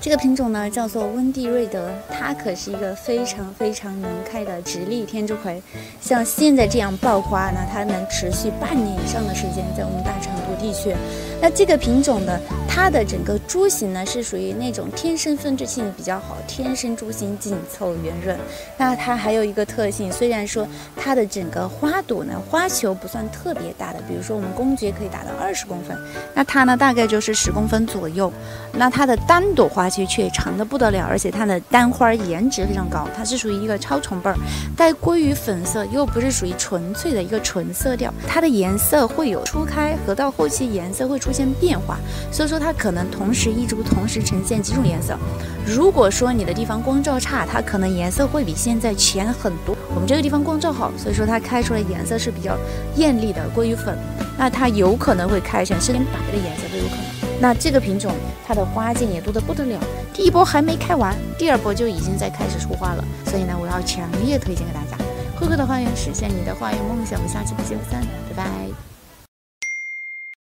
这个品种呢叫做温蒂瑞德，它可是一个非常非常能开的直立天竺葵。像现在这样爆花呢，它能持续半年以上的时间，在我们大成都地区。那这个品种呢它的整个株型呢是属于那种天生分枝性比较好，天生株型紧凑圆润。那它还有一个特性，虽然说它的整个花朵呢花球不算特别大的，比如说我们公爵可以达到二十公分，那它呢大概就是十公分左右。那它的单朵花期却长的不得了，而且它的单花颜值非常高，它是属于一个超重瓣，带鲑鱼粉色，又不是属于纯粹的一个纯色调，它的颜色会有初开和到后期颜色会出现变化，所以说它可能同时一株同时呈现几种颜色。如果说你的地方光照差，它可能颜色会比现在浅很多。我们这个地方光照好，所以说它开出来颜色是比较艳丽的，过于粉，那它有可能会开成是偏白的颜色都有可能。那这个品种，它的花茎也多得不得了。第一波还没开完，第二波就已经在开始出花了。所以呢，我要强烈推荐给大家。慧慧的花园，实现你的花园梦想。我们下期不见不散，拜拜。